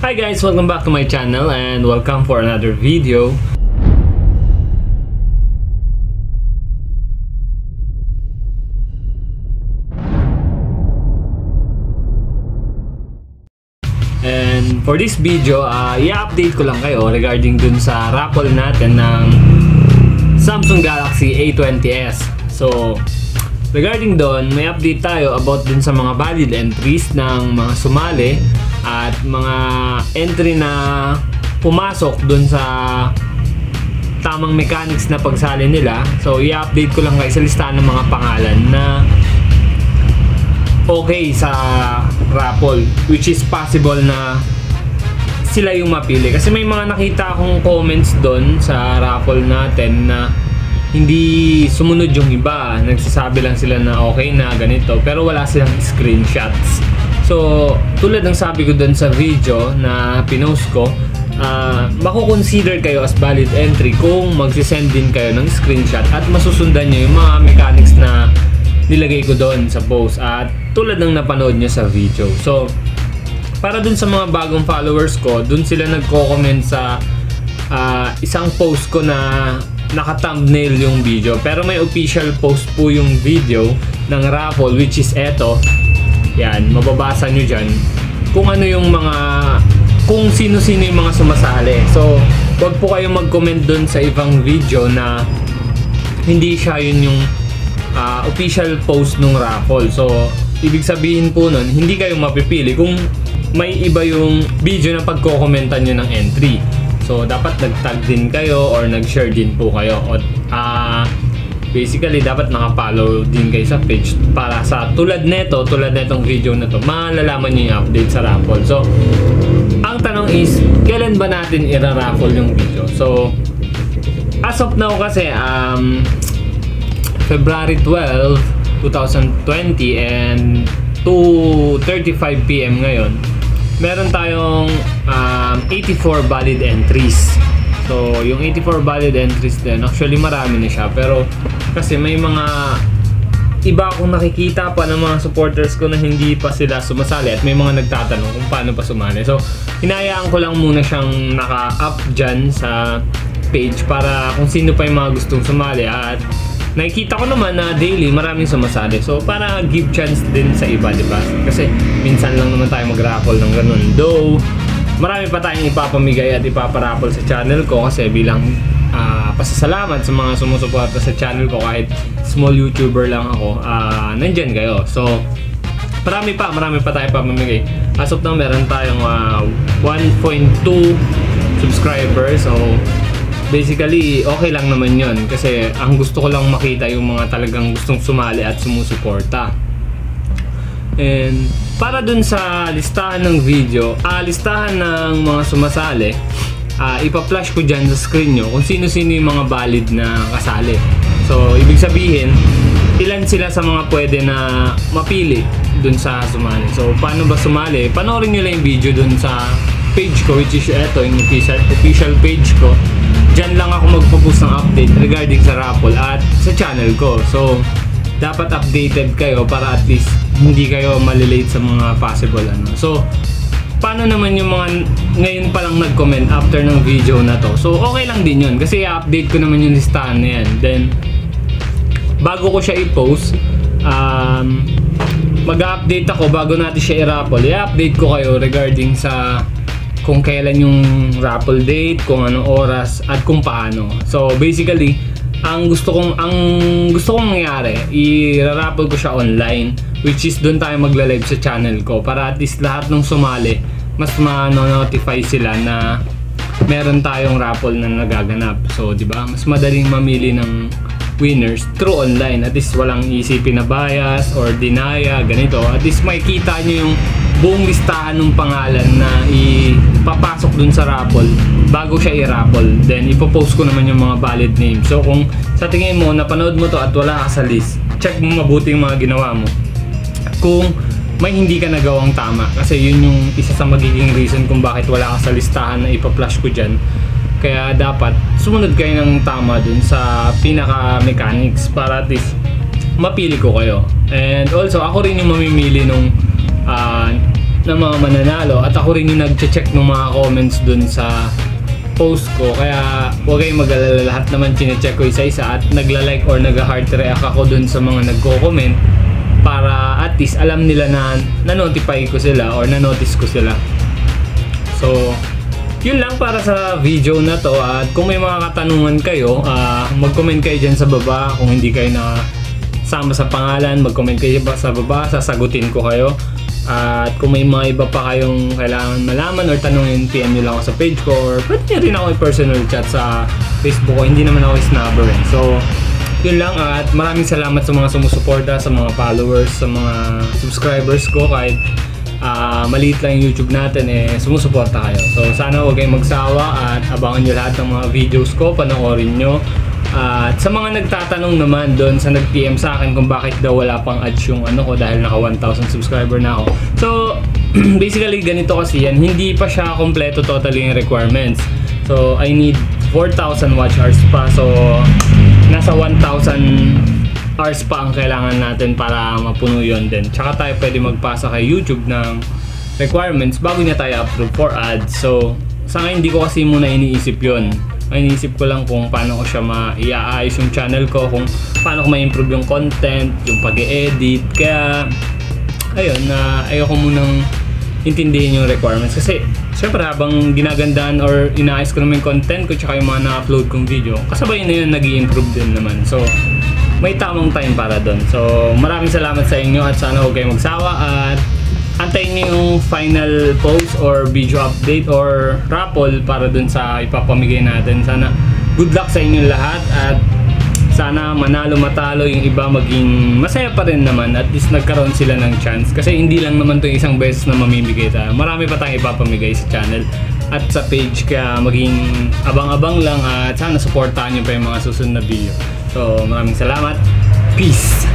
Hi guys, welcome back to my channel and welcome for another video. And for this video, uh, i-update ko lang kayo regarding dun sa raffle natin ng Samsung Galaxy A20s. So, regarding doon, may update tayo about dun sa mga valid entries ng mga sumali at mga entry na pumasok dun sa tamang mechanics na pagsali nila. So, i-update ko lang kayo sa listahan ng mga pangalan na okay sa raffle which is possible na sila yung mapili. Kasi may mga nakita akong comments doon sa raffle natin na hindi sumunod yung iba. Nagsasabi lang sila na okay na ganito pero wala silang screenshots so tulad ng sabi ko doon sa video na pinost ko uh, mako-consider kayo as valid entry kung magsisend din kayo ng screenshot at masusundan nyo yung mga mechanics na nilagay ko doon sa post at tulad ng napanood nyo sa video. So, para dun sa mga bagong followers ko, dun sila nagko-comment sa uh, isang post ko na naka-thumbnail yung video. Pero may official post po yung video ng raffle which is eto. Yan, mababasa nyo dyan. Kung ano yung mga kung sino-sino yung mga sumasali. So, wag po kayong mag-comment dun sa ibang video na hindi siya yun yung uh, official post nung raffle. So, ibig sabihin po nun, hindi kayo mapipili kung may iba yung video na pagko-commentan nyo ng entry. So, dapat nag-tag din kayo or nag-share din po kayo. O, uh, basically, dapat nakapollow din kayo sa page para sa tulad neto, tulad netong video na to, malalaman nyo yung update sa raffle. So, ang tanong is, kailan ba natin ira-raffle yung video? So, as of now kasi, um, February 12, 2020 and 2.35pm ngayon meron tayong um, 84 valid entries so yung 84 valid entries din actually marami na siya pero kasi may mga iba akong nakikita pa ng mga supporters ko na hindi pa sila sumasali at may mga nagtatanong kung paano pa sumali so hinayaan ko lang muna siyang naka-up dyan sa page para kung sino pa yung mga gustong sumali at nakikita ko naman na daily maraming sumasali. So, para give chance din sa iba, di ba? Kasi minsan lang naman tayo mag-raffle ng ganun. Though, marami pa tayong ipapamigay at ipaparaffle sa channel ko kasi bilang uh, pasasalamat sa mga sumusuporta sa channel ko kahit small YouTuber lang ako, uh, nandyan kayo. So, marami pa, marami pa tayo papamigay. As of now, meron tayong uh, 1.2 subscribers. So, basically okay lang naman yon kasi ang gusto ko lang makita yung mga talagang gustong sumali at sumusuporta and para dun sa listahan ng video ah, listahan ng mga sumasali ah, ipa-flash ko dyan sa screen nyo kung sino-sino yung mga valid na kasali. So ibig sabihin ilan sila sa mga pwede na mapili dun sa sumali. So paano ba sumali? Panoorin nyo lang yung video dun sa page ko which is eto yung official, official page ko. Dyan lang ako magpo-post ng update regarding sa raffle at sa channel ko. So, dapat updated kayo para at least hindi kayo malilate sa mga possible ano. So, paano naman yung mga ngayon pa lang nag-comment after ng video na to. So, okay lang din yun kasi i-update ko naman yung listahan na yan. Then, bago ko siya i-post, um, mag-update ako bago natin siya i-raffle. I-update ko kayo regarding sa kung kailan yung raffle date, kung anong oras at kung paano. So basically, ang gusto kong ang gusto kong mangyari, i-raffle ko siya online which is doon tayo magla-live sa channel ko para at least lahat ng sumali mas ma-notify sila na meron tayong raffle na nagaganap. So, 'di ba? Mas madaling mamili ng winners through online. At least walang isipin na bias or dinaya, ganito. At least makikita nyo yung buong listahan ng pangalan na ipapasok dun sa raffle bago siya i-raffle. Then, ipopost ko naman yung mga valid names. So, kung sa tingin mo, napanood mo to at wala ka sa list, check mo mabuti yung mga ginawa mo. Kung may hindi ka nagawang tama, kasi yun yung isa sa magiging reason kung bakit wala ka sa listahan na ipa-flash ko dyan. Kaya dapat sumunod kayo ng tama dun sa pinaka mechanics para at least mapili ko kayo. And also, ako rin yung mamimili nung uh, ng mga mananalo. At ako rin yung nagche-check ng mga comments dun sa post ko. Kaya huwag kayong mag-alala. Lahat naman chinecheck ko isa-isa at nagla-like or nag-heart react ako dun sa mga nagko-comment para at least alam nila na na-notify ko sila or na-notice ko sila. So yun lang para sa video na to. At kung may mga katanungan kayo ah, mag-comment kayo dyan sa baba. Kung hindi kayo na sama sa pangalan mag-comment kayo sa baba. Sasagutin ko kayo at kung may mga iba pa kayong kailangan malaman or tanungin PM nyo lang ako sa page ko or pwede nyo rin ako i-personal chat sa Facebook ko hindi naman ako snubber eh. so yun lang at maraming salamat sa mga sumusuporta sa mga followers sa mga subscribers ko kahit ah maliit lang yung YouTube natin eh sumusuporta kayo. So sana huwag kayong magsawa at abangan nyo lahat ng mga videos ko, panoorin nyo. At sa mga nagtatanong naman doon sa nag-PM sa akin kung bakit daw wala pang ads yung ano ko dahil naka 1,000 subscriber na ako. So basically ganito kasi yan, hindi pa siya kompleto totally yung requirements. So I need 4,000 watch hours pa. So nasa 1,000 hours pa ang kailangan natin para mapuno yon din. Tsaka tayo pwede magpasa kay YouTube ng requirements bago niya tayo approve for ads. So, sa ngayon hindi ko kasi muna iniisip yon. Iniisip ko lang kung paano ko siya ma-iaayos yung channel ko, kung paano ko ma-improve yung content, yung pag edit Kaya, ayun, na ayoko munang intindihin yung requirements. Kasi, syempre habang ginagandaan or inaayos ko naman yung content ko tsaka yung mga na-upload kong video, kasabay na yun nag improve din naman. So, may tamang time para doon. So, maraming salamat sa inyo at sana huwag kayong magsawa at antayin niyo yung final post or video update or raffle para doon sa ipapamigay natin. Sana good luck sa inyo lahat at sana manalo matalo yung iba maging masaya pa rin naman. At least nagkaroon sila ng chance. Kasi hindi lang naman to isang beses na mamimigay tayo marami pa tayong ipapamigay sa channel at sa page. Kaya maging abang-abang lang at sana supportahan nyo pa yung mga susunod na video. So maraming salamat. Peace